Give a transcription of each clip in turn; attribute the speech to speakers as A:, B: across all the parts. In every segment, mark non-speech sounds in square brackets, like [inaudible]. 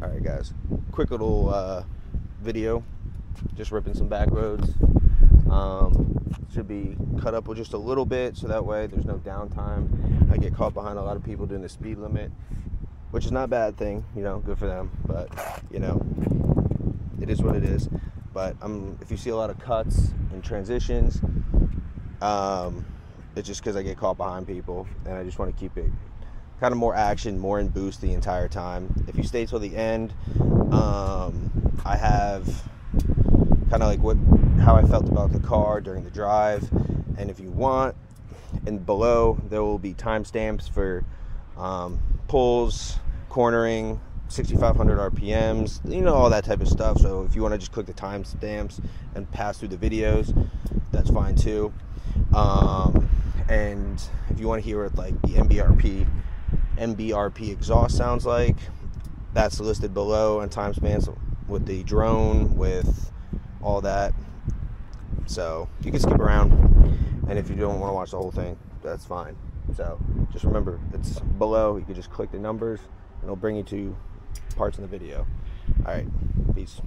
A: All right, guys. Quick little uh, video, just ripping some back roads. Um, should be cut up with just a little bit, so that way there's no downtime. I get caught behind a lot of people doing the speed limit, which is not a bad thing. You know, good for them. But you know, it is what it is. But um, if you see a lot of cuts and transitions, um, it's just because I get caught behind people, and I just want to keep it kind of more action, more in boost the entire time. If you stay till the end, um, I have kind of like what how I felt about the car during the drive, and if you want, and below there will be timestamps for um, pulls, cornering, 6500 RPMs, you know all that type of stuff. So if you want to just click the timestamps and pass through the videos, that's fine too. Um, and if you want to hear it like the MBRP MBRP exhaust sounds like. That's listed below and time spans with the drone, with all that. So you can skip around, and if you don't want to watch the whole thing, that's fine. So just remember, it's below. You can just click the numbers, and it'll bring you to parts in the video. All right, peace.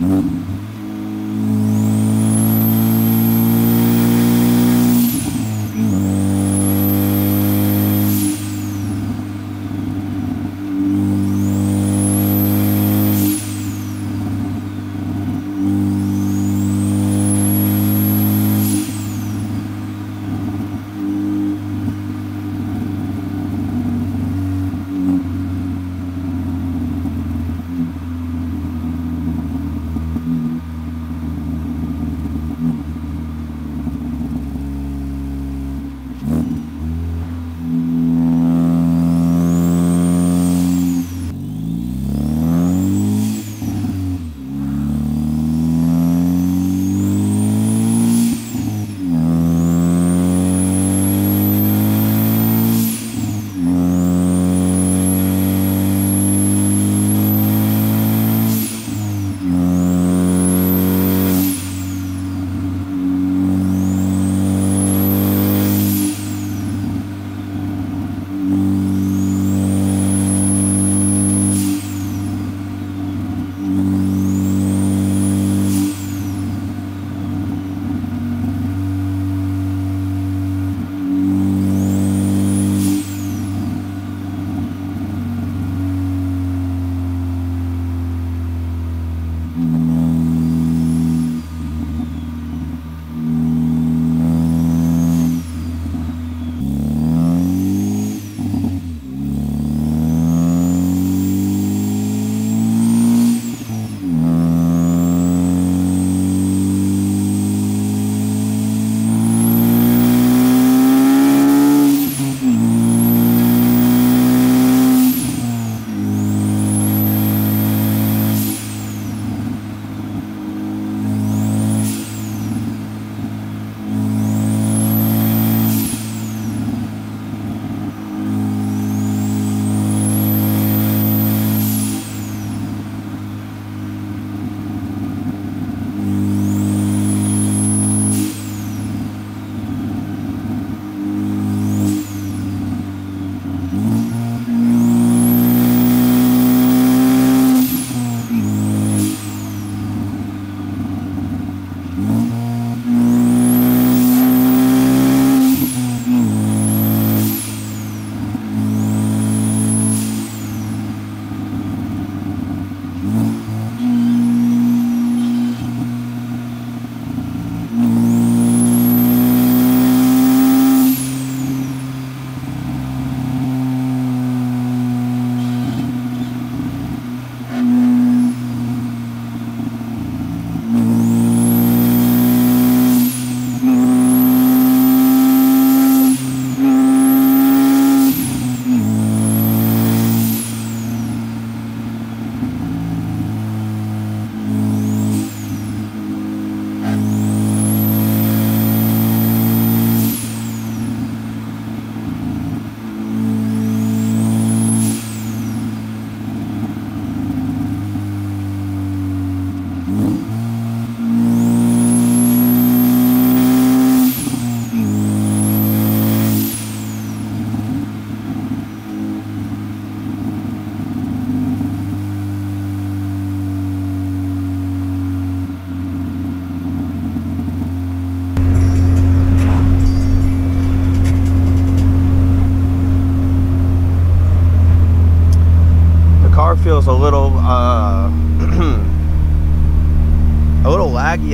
A: Mm-hmm.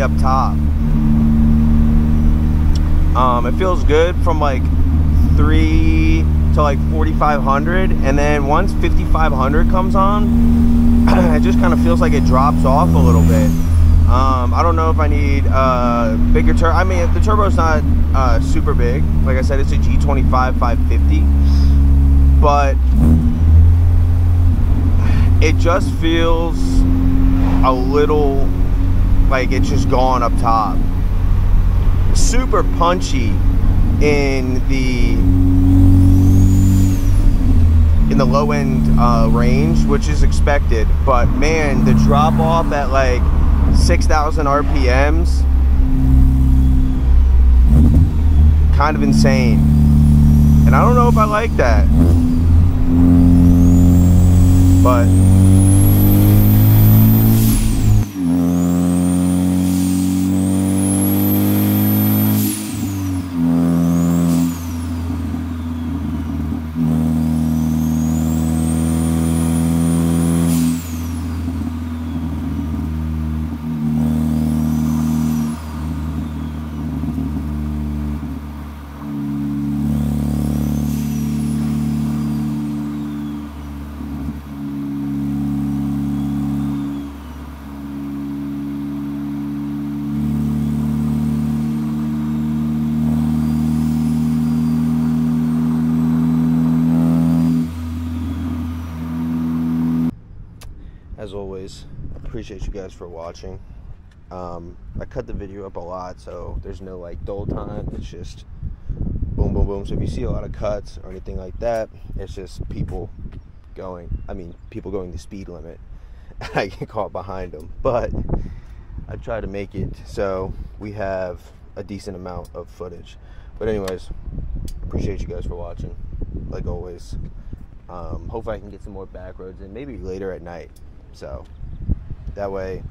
A: Up top. Um, it feels good from like three to like 4,500, and then once 5,500 comes on, [clears throat] it just kind of feels like it drops off a little bit. Um, I don't know if I need uh, bigger turbo. I mean, the turbo's not uh, super big. Like I said, it's a G25 550, but it just feels a little like it's just gone up top. Super punchy in the in the low end uh, range, which is expected. But man, the drop off at like 6,000 RPMs, kind of insane. And I don't know if I like that. But always, appreciate you guys for watching. Um, I cut the video up a lot, so there's no like dull time. It's just boom, boom, boom. So if you see a lot of cuts or anything like that, it's just people going. I mean, people going the speed limit. [laughs] I get caught behind them, but I try to make it so we have a decent amount of footage. But anyways, appreciate you guys for watching. Like always. Um, hopefully I can get some more back roads and maybe later at night. So that way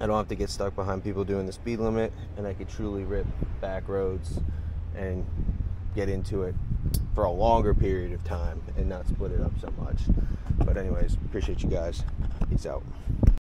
A: I don't have to get stuck behind people doing the speed limit and I could truly rip back roads and get into it for a longer period of time and not split it up so much. But anyways, appreciate you guys. Peace out.